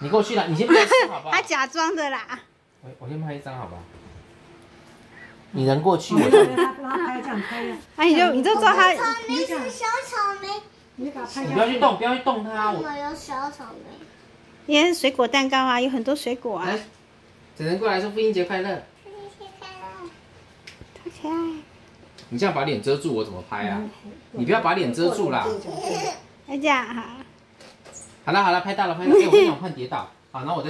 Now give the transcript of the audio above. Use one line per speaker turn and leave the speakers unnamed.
你过去了，你先不要吃好不好
他？假装的啦。
我我先拍一张好不好？你能过去，我
我
就
让他让他拍这样拍，
哎，你就你就抓他，
草莓是小草莓，
你就给他拍。
你不要去动，不要去动它。我
有小草莓？
也是水果蛋糕啊，有很多水果啊
来，，只能过来说父亲节快乐。
父亲节快乐。
太可爱。
你这样把脸遮住，我怎么拍啊？你不要把脸遮住啦。
哎，这样哈。
好了好了，拍到了拍到了。我跟你讲，我怕跌倒。好，那我再。